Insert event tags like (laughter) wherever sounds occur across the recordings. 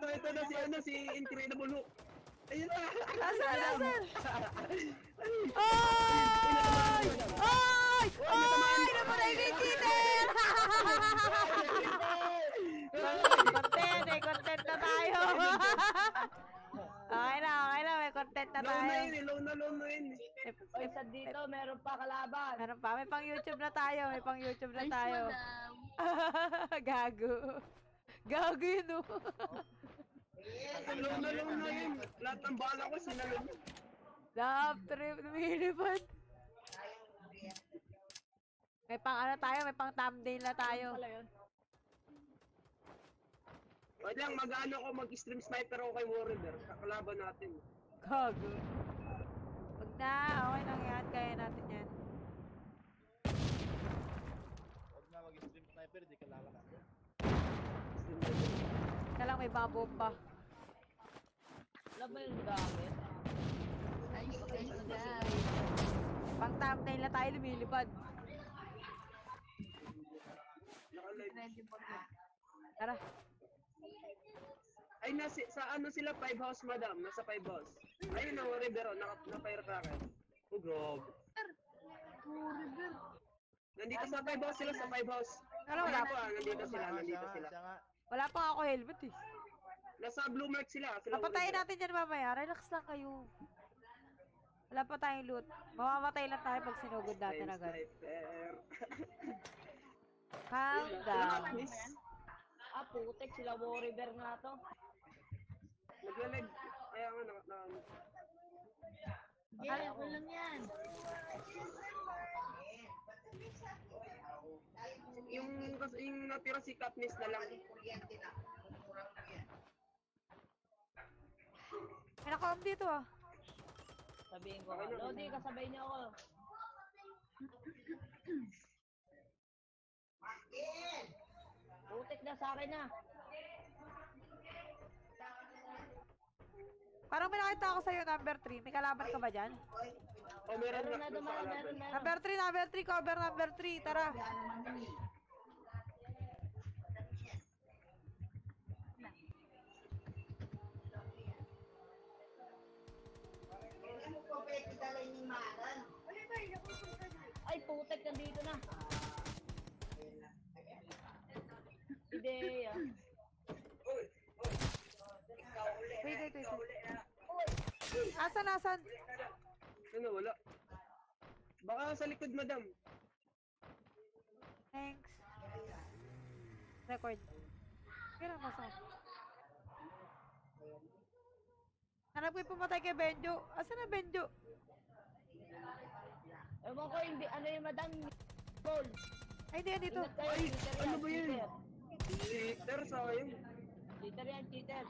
ito, ito na si ano, si Incredible Hulk. Ayun na! Nasaan, nasaan? Ay! Ay! Ay! Ay! Namatay ni cheater! content eh, content na tayo. okay na, okay na, may content na Low na tayo. yun, eh, low na low na yun. Eh, Oy, eh, sa dito, meron pa kalaban. Meron pa, may pang YouTube na tayo, may pang YouTube na tayo. (laughs) Gago. Gago yun oh. Low na low na yun. Lahat ng bala ko, sinalun. Love trip, lumilipad. May pang ano tayo, may pang thumbnail na tayo. Wait lang, mag-ano ko, mag-stream sniper ako kay Warrior. Kakalaban natin. Gago. Wag na, okay lang yan, kaya natin yan. Huwag na mag-stream sniper, di ka lalakas. Kaya lang may babo pa. Wala ba yung gamit? Nice, nice, guys. Pang thumbnail na tayo, lumilipad. Tara. Ay, nasi, sa ano sila, five house, madam. Nasa five house. Ayun na, Rivero, naka, na-fire cracker. Oh, grabe. Oh, river. Nandito sa five house sila, sa five house. Wala, wala Dito, ah, nandito sila, nandito sila. Wala pa ako helmet eh. Nasa blue mark sila. sila Papatayin natin dyan mamaya. Relax lang kayo. Wala pa tayong loot. Mamamatay lang tayo pag sinugod natin Time agad. sniper. (laughs) Calm down. Ah, putek, sila Warrior nga to. Naglalag. Kaya nga, na, na, Yeah, ako lang yan. yung, yung natira si Katniss na lang. May naka-on dito ah. Sabihin ko, Lodi, kasabay niyo ako. Putek na sa akin na. Parang may nakita ako sa'yo number 3. May kalaban ka ba dyan? O, meron Meron na. dumaan, meron. Number 3, number 3, cover number 3. Tara. Ay, putek, nandito na. Ideya. Wait, wait, wait. wait. Asan, asan? Ano, wala. Baka sa likod, madam. Thanks. Record. Kaya lang masa. Hanap ko yung pumatay kay Benjo. Asan na Benjo? Ewan ko, hindi, ano yung madam, goal. Ay, hindi dito. Ingat kayo, Ay, cheater ano yan, ba yun? cheater. Cheater, sayang. Cheater yan, cheater.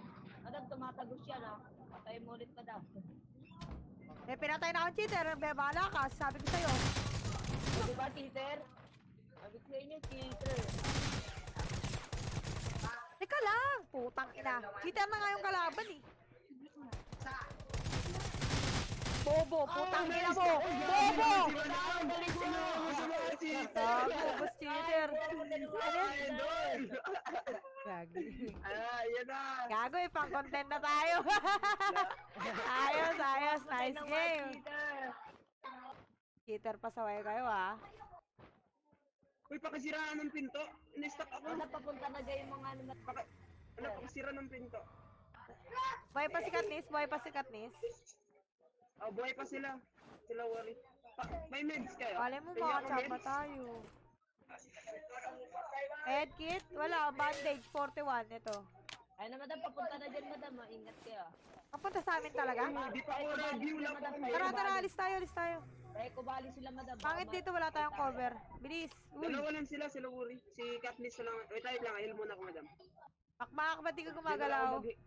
Madam, tumatagos yan, ha. Patayin mo ulit, madam. Eh, pinatay na akong cheater. Be, bahala ka. Sabi ko sa'yo. Di ba, cheater? Sabi ko sa inyo, cheater. Teka lang. Putang ina. Cheater na nga yung kalaban eh. Bobo, putang ina mo. Bobo! Bus cheater. Ano? Gagi. Ah, yan na. Gago, eh, pang content na tayo. ayos, ayos. Nice Ano nga, game. cheater? Pa saway kayo ah. Uy, pakisiraan ng pinto. In-stuck ako. Wala papunta na dyan yung mga ano na... Paka, ano, pakisira ng pinto. Buhay pa si Katniss, buhay pa si Katniss. Oh, buhay pa sila. Sila worry. Pa, may meds kayo? Kala mo Tingnan ko makachamba meds. tayo. Head kit? Wala, bandage 41. Ito. Ay na, madam, papunta na dyan, madam. ah. Ingat kayo. Kapunta sa amin talaga? Hindi pa ako review lang ako. Tara, tara, alis tayo, alis tayo. Kaya kubali sila, madam. Pangit dito, wala tayong cover. Bilis. Uy, Dalawa lang sila, sila worry. Si Katniss na lang. Wait, wait lang. Heal muna ako, madam. makmak, ba't di ka gumagalaw? mag-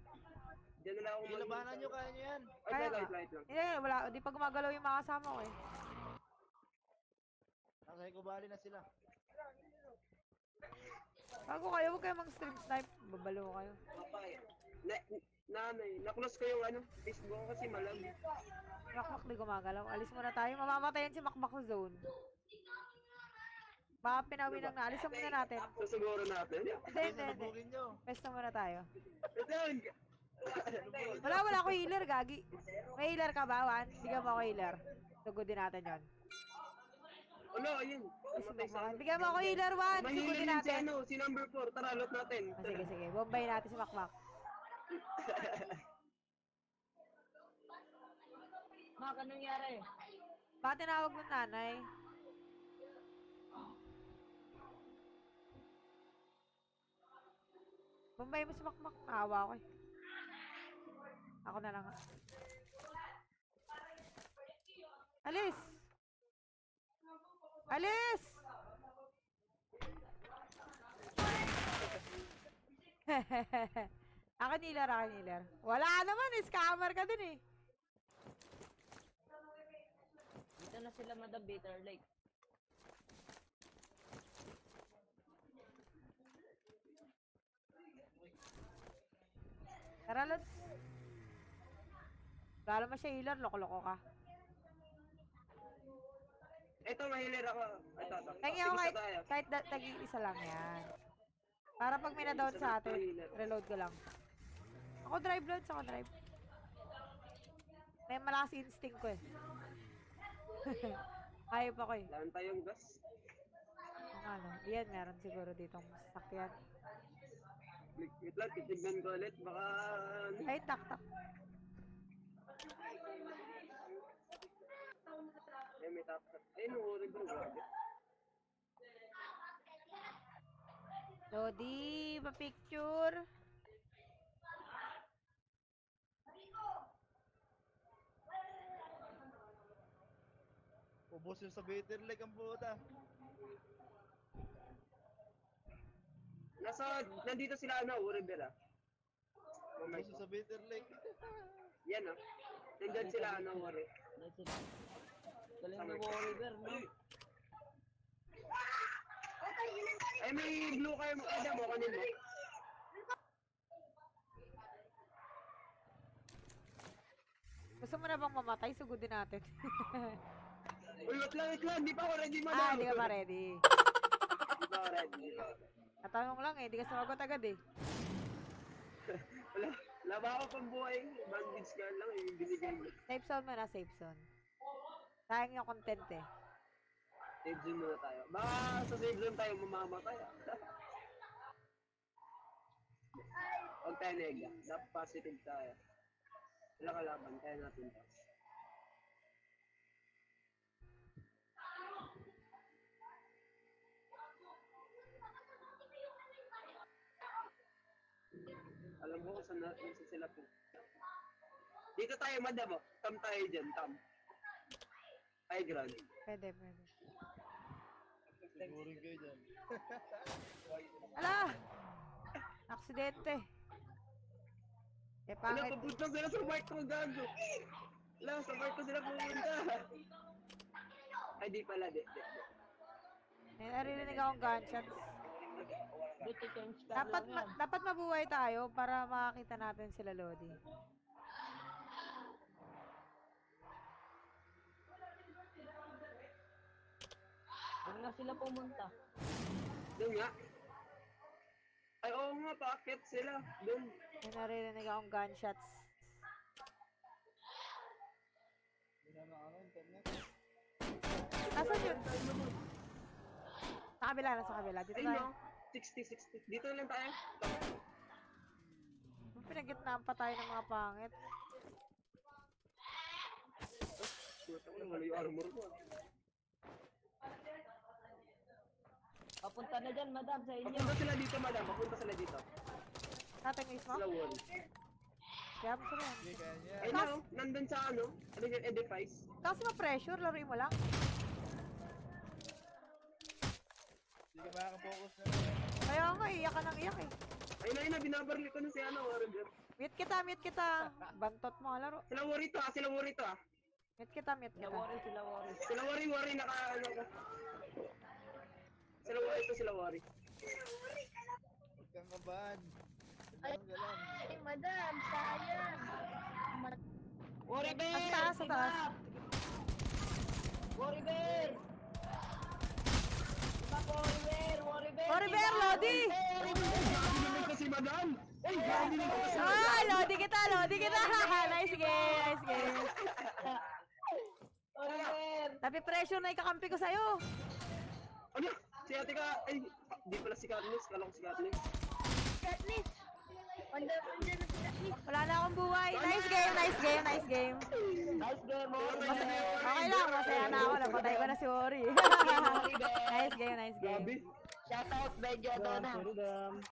Diyan na lang ako Ilabanan nyo, kaya nyo yan. Wait, Kaya wait, nga. lang. Hindi, wala, di pa gumagalaw yung mga kasama ko eh. Nasa kubali na sila. Bago kayo, huwag kayo mag-stream snipe. Babalo kayo. Papay. Na, na, eh. Na-close ko yung ano, Facebook ko kasi malam. Makmak di gumagalaw. Alis muna tayo. Mamamatayan si Makmak sa zone. Baka pinauwi lang na. Alisan muna natin. Susiguro natin. Hindi, hindi, hindi. nabugin nyo. Pwesto muna tayo. Ito. Wala, wala ako healer, Gagi. May healer ka ba, Juan? Bigyan mo ako healer. Tugudin natin yon. Ano, ayun. Namatay sa. Bigyan mo ako healer, Juan. Mahilin Tugudin din si natin. ano, si number 4. Tara, lot natin. Ah, sige, sige. Bombay natin si Makmak. (laughs) Mak, anong nangyari? Bakit tinawag ng nanay? Bombay mo si Makmak. Nakawa ko eh. Ako na lang. Alis! Alis! (laughs) akin healer, akin healer. Wala naman, eh, scammer ka din eh. Dito na sila, Madam Bitter Lake. Tara, Lods. Wala naman siya healer, loko-loko ka. Ito, mahilir ako. Ito, ito. Tangi Sige, ako kahit, kahit da- tagi-isa lang yan. Para pag may na-down sa atin, reload ko lang. Ako drive, Lods. Ako drive. May malakas instinct ko eh. (laughs) Hayop ako eh. Laan tayong gas. Ang ano, yan, meron siguro ditong sasakyan. Wait wait lang, titignan ko ulit. Baka... ano. Ay, tak, tak. Ay, may tapos. Ay, no, bro. Grabe. Lodi, pa-picture. Ubus yung sa bitter lake ang puta. Nasa, nandito sila, ano, Rivera. Oh Ubus yung sa bitter lake. (laughs) Yan, oh. Nandyan sila, ano, it. Galing na War River, no? Ay, may blue kayo mo. Kada mo, kanin mo. Gusto mo na bang mamatay? Sugudin natin. (laughs) Uy, wait lang, wait lang. Di pa ako ready, madam. ah, hindi ka pa ready. Di pa ako ready. Natanong lang eh, hindi ka sumagot agad eh. (laughs) Wala, wala ba ako pang buhay? Bandage ka lang, yung binigay mo. Safe zone mo na, safe zone. Sayang yung content eh. Save zone muna tayo. Baka sa save zone tayo mamamatay. ah. (laughs) Huwag tayo nega. Dapat positive tayo. Wala kalaban, kaya natin to. Saan na, saan sila po. Dito tayo, madam. oh. Tam tayo dyan, tam. High ground. Pwede, pwede. Sigurin kayo dyan. Ala! Aksidente. Eh, Ano, pangit. papunta sila sa mark ko, gago. Wala, sa mark ko sila pupunta. Ay, di pala, di, di, di. May naririnig akong gunshots. Dapat, lang ma- yan. dapat mabuhay tayo para makakita natin sila Lodi. Doon na sila pumunta. Doon nga. Ay, oo nga, paakit sila. Doon. May naririnig akong gunshots. Nasaan yun? Sa kabila na, sa kabila. Dito Ay, tayo. no. 60, 60. Dito lang tayo. Pinagitnaan pa tayo ng mga pangit. Puta ko, yung armor ko. Papunta na dyan, Madam, sa inyo. Papunta sila dito, madam. Papunta sila dito. Natin mismo? Sila worry. Kaya mo sila yan. Ay, no. Nandun sa ano. Ano yung edifice? Kasi ma-pressure, laruin mo lang. Hindi ka makaka-focus na lang. Kaya nga, iyak ka nang iyak eh. Ay, na, na, binabaril ko na si ano, Warren. Mute kita, mute kita. Bantot mo, laro. Sila worry to, ah. Sila worry to, ah. Mute kita, mute Sila kita. worry, sila worry. Sila worry, worry, naka, ano ka. Sila worry to, sila worry. Huwag kang kabahan. Ay. Ganyan ka lang. Ay, madam, sayang. Worry Bear! Ang taas, ang taas. Worry Bear! Iba po! Grabe naman kasi madam! Ay, kasi Ah, lodi kita, lodi kita. nice game, nice game. Oliver! Tapi pressure na ikakampi ko sa'yo. Ano? Si ate ka, ay, di pala si kala ko si. Katniss! Wanda, wanda na si Katniss. Wala na akong buhay. Nice game, nice game, nice game. Nice game, Ori! Okay lang, masaya na ako. Napatay ko na si Ori. (laughs) nice game, nice game. Shoutout, Benjo Dona!